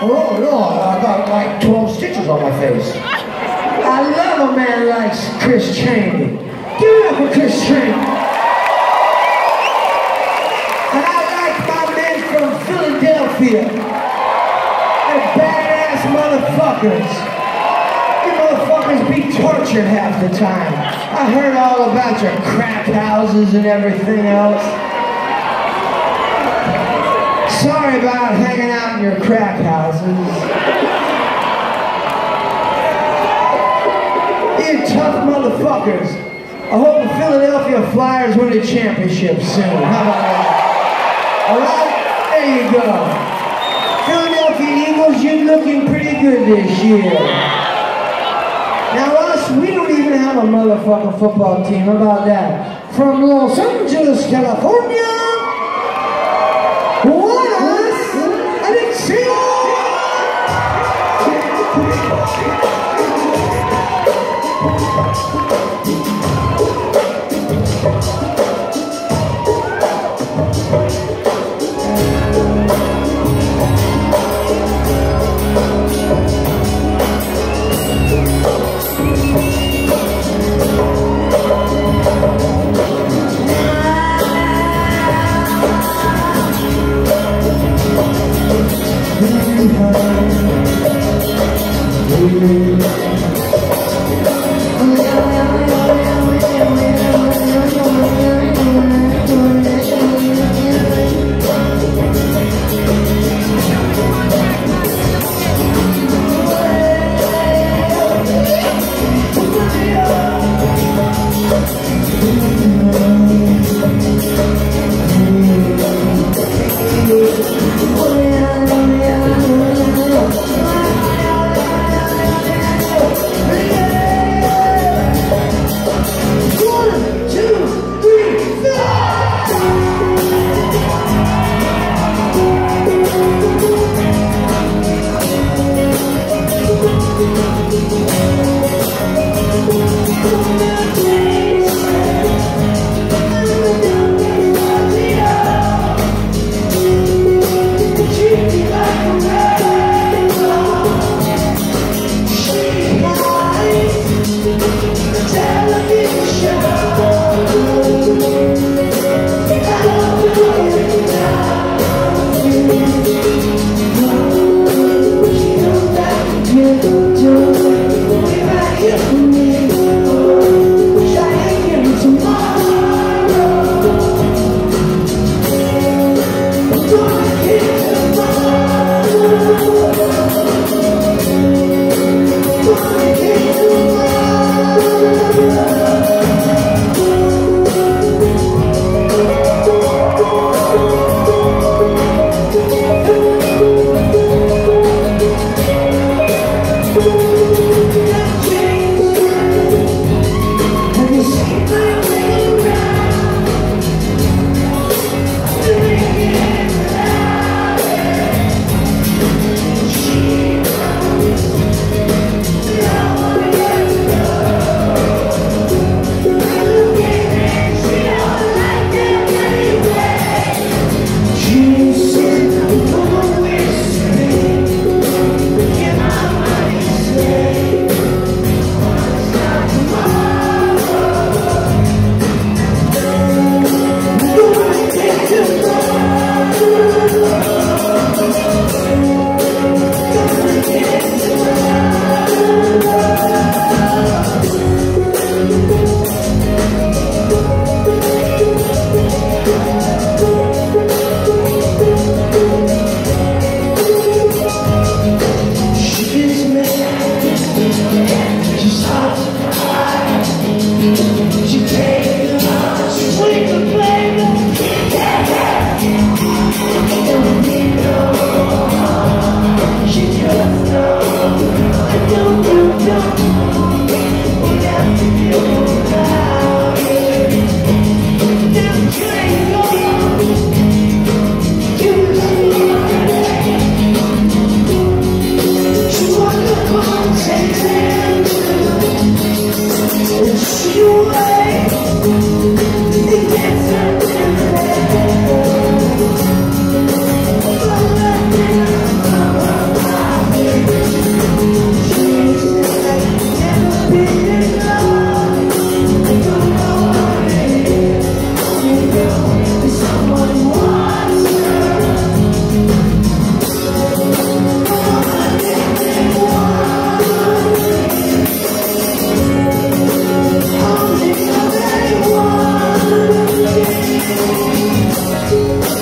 Oh Lord, I got like 12 stitches on my face. I love a man like Chris Chaney. Give it up for Chris Chaney. And I like my men from Philadelphia. They're badass motherfuckers. You motherfuckers be tortured half the time. I heard all about your crack houses and everything else. Sorry about hanging out in your crack houses. You tough motherfuckers. I hope the Philadelphia Flyers win a championship soon. How about that? Alright? There you go. Philadelphia Eagles, you're looking pretty good this year. Now us, we don't even have a motherfucking football team. How about that? From Los Angeles, California,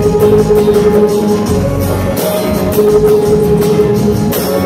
Thank you.